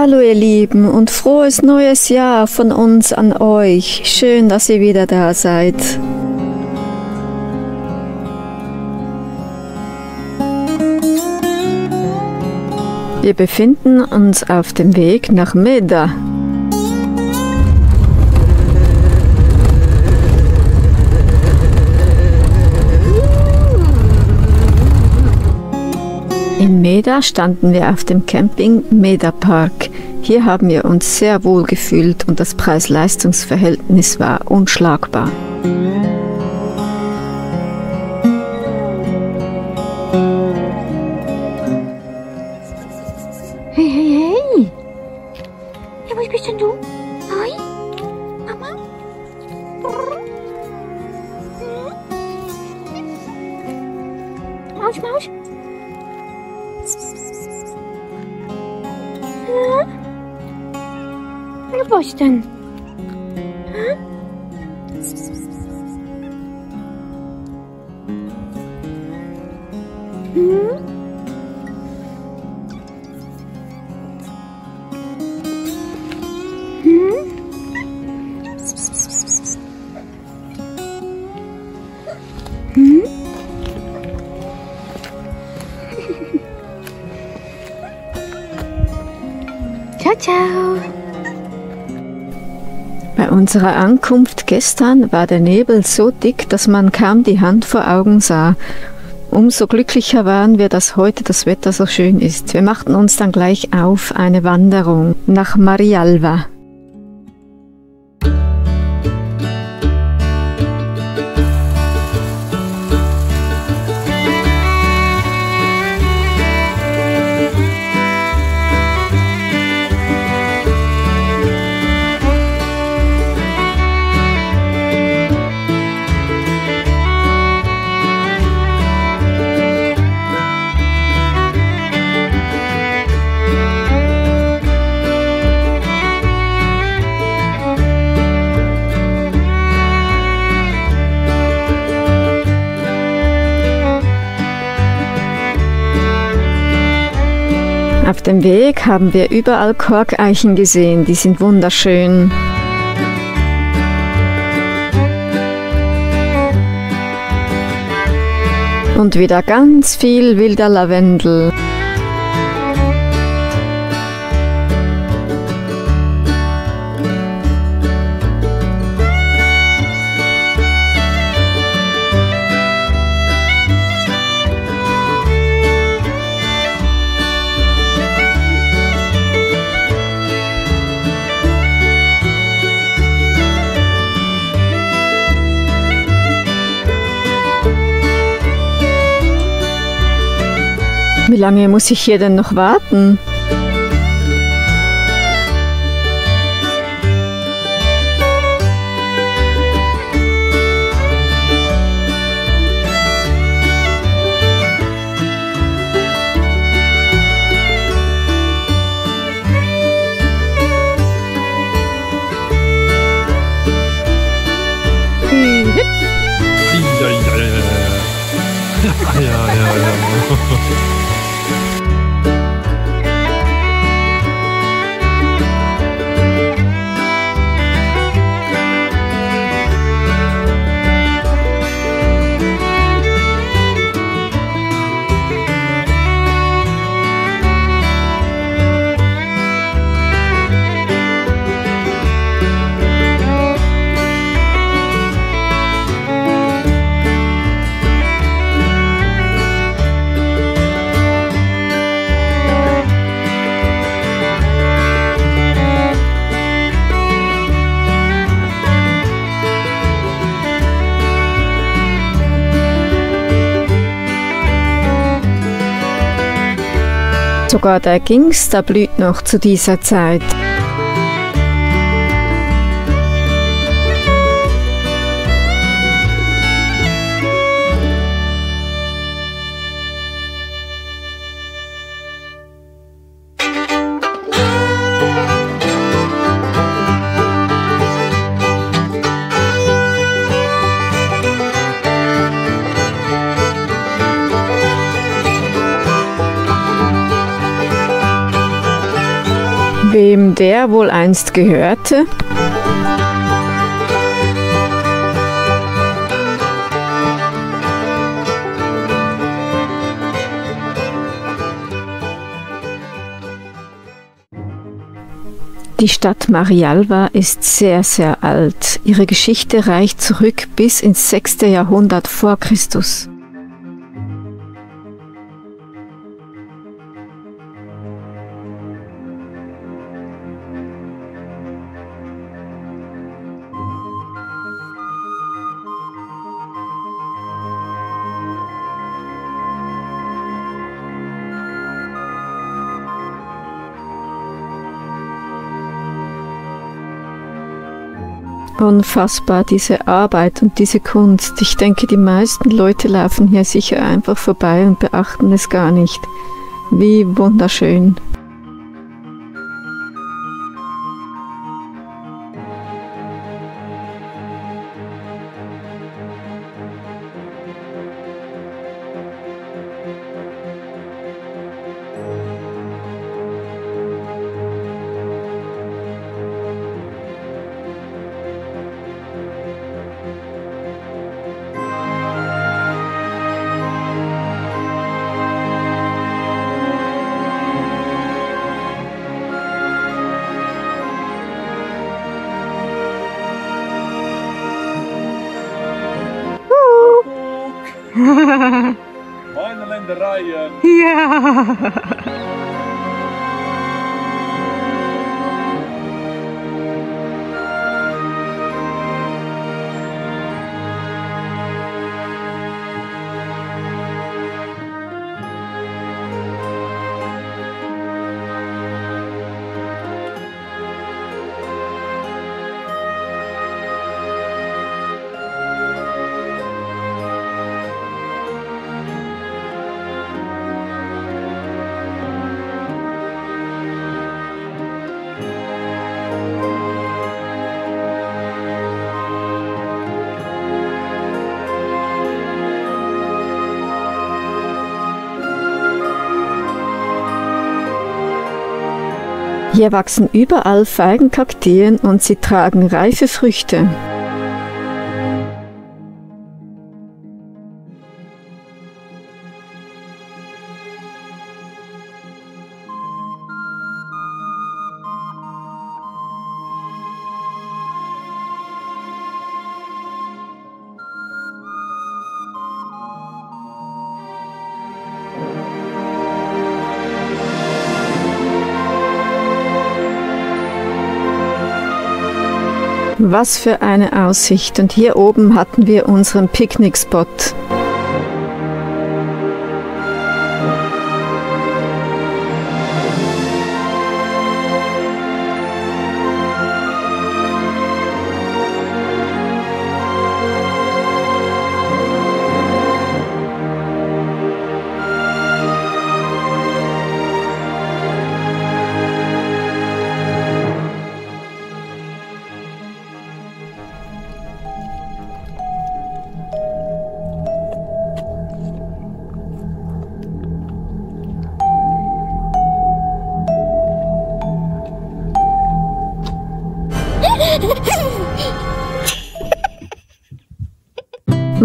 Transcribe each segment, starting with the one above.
Hallo ihr Lieben und frohes neues Jahr von uns an euch. Schön, dass ihr wieder da seid. Wir befinden uns auf dem Weg nach Meda. In Meda standen wir auf dem Camping Meda Park. Hier haben wir uns sehr wohl gefühlt und das Preis-Leistungs-Verhältnis war unschlagbar. Hey, hey, hey! Ja, wo bist denn du? Hi? Mama? Maus, Maus? Wo bist denn? Hä? Hm? Ciao, ciao. Bei unserer Ankunft gestern war der Nebel so dick, dass man kaum die Hand vor Augen sah. Umso glücklicher waren wir, dass heute das Wetter so schön ist. Wir machten uns dann gleich auf eine Wanderung nach Marialva. Auf dem Weg haben wir überall Korkeichen gesehen, die sind wunderschön. Und wieder ganz viel wilder Lavendel. Wie lange muss ich hier denn noch warten? Ja, ja, ja. Sogar der Gingster blüht noch zu dieser Zeit. Wem der wohl einst gehörte? Die Stadt Marialva ist sehr, sehr alt. Ihre Geschichte reicht zurück bis ins 6. Jahrhundert vor Christus. Unfassbar, diese Arbeit und diese Kunst. Ich denke, die meisten Leute laufen hier sicher einfach vorbei und beachten es gar nicht. Wie wunderschön. Finally in the Ryan. Yeah. Hier wachsen überall Feigenkakteen und sie tragen reife Früchte. Was für eine Aussicht. Und hier oben hatten wir unseren Picknickspot.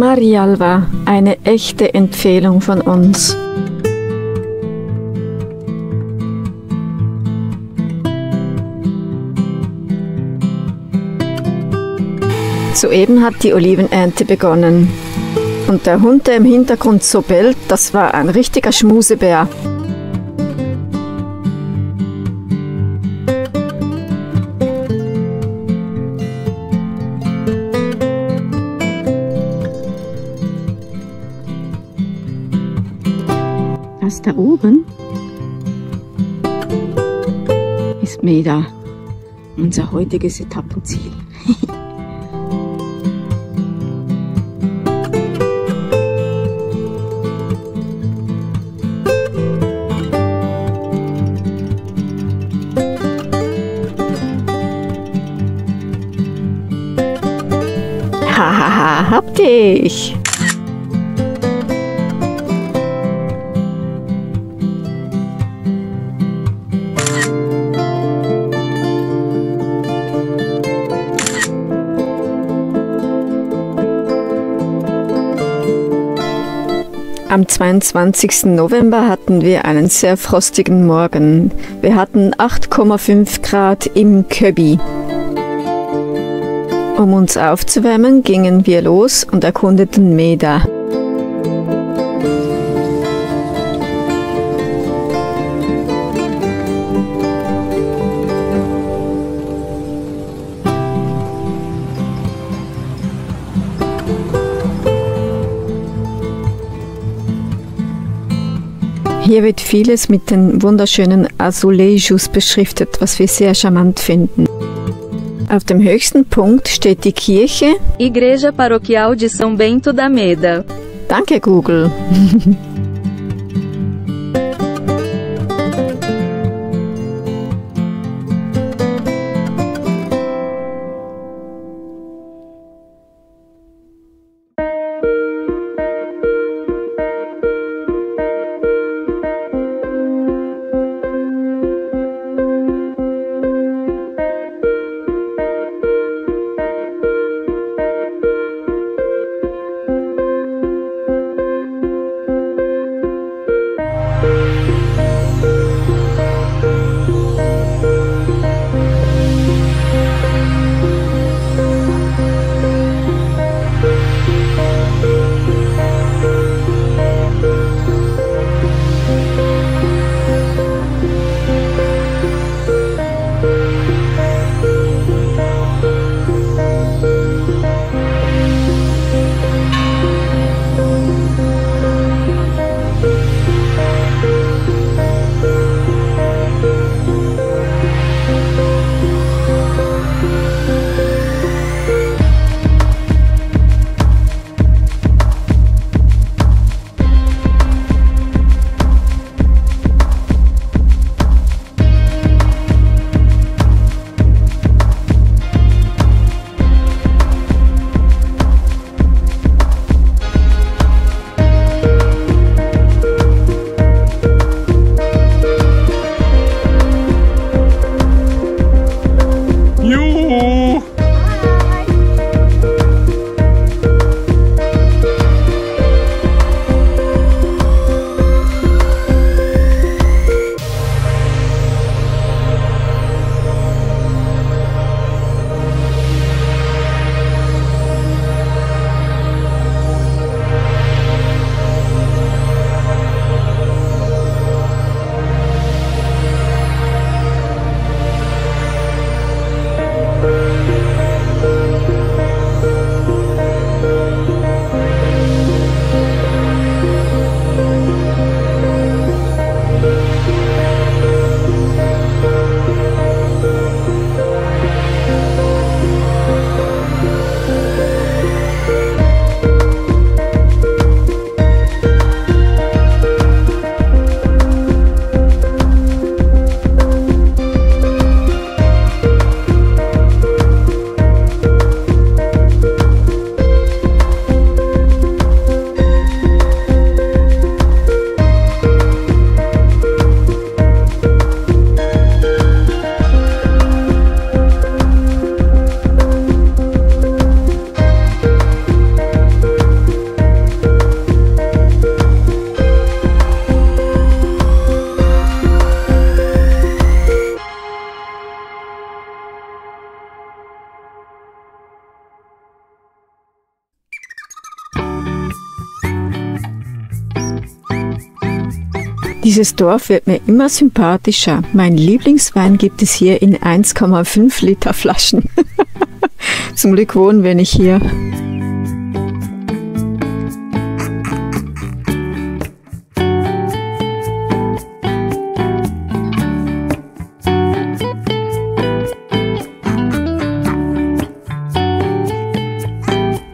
Marialva, eine echte Empfehlung von uns. Soeben hat die Olivenernte begonnen. Und der Hund, der im Hintergrund so bellt, das war ein richtiger Schmusebär. Da oben ist Meda, unser heutiges Etappenziel. Hahaha, hab dich! Am 22. November hatten wir einen sehr frostigen Morgen. Wir hatten 8,5 Grad im Köbi. Um uns aufzuwärmen, gingen wir los und erkundeten Meda. Hier wird vieles mit den wunderschönen Azulejos beschriftet, was wir sehr charmant finden. Auf dem höchsten Punkt steht die Kirche. Igreja Paroquial de São Bento da Meda. Danke, Google. Dieses Dorf wird mir immer sympathischer. Mein Lieblingswein gibt es hier in 1,5 Liter Flaschen. Zum Glück wohnen wir nicht hier.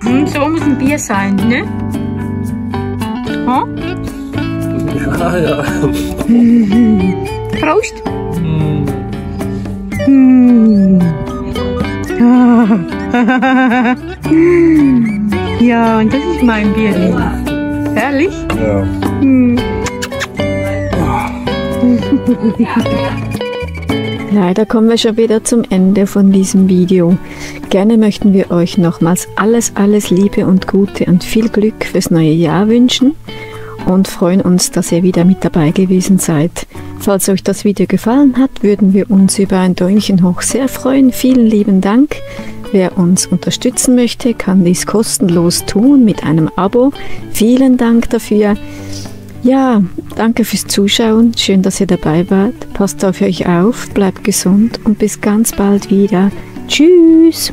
Hm, so muss ein Bier sein, ne? Ja, ja. Prost! ja, und das ist mein Bier. Herrlich? ja. Leider kommen wir schon wieder zum Ende von diesem Video. Gerne möchten wir euch nochmals alles, alles Liebe und Gute und viel Glück fürs neue Jahr wünschen und freuen uns, dass ihr wieder mit dabei gewesen seid. Falls euch das Video gefallen hat, würden wir uns über ein Däumchen hoch sehr freuen. Vielen lieben Dank. Wer uns unterstützen möchte, kann dies kostenlos tun mit einem Abo. Vielen Dank dafür. Ja, danke fürs Zuschauen. Schön, dass ihr dabei wart. Passt auf euch auf, bleibt gesund und bis ganz bald wieder. Tschüss.